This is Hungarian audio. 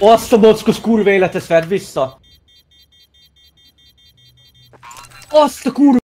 Azt a mockos kurva életet vedd vissza! Azt a kurva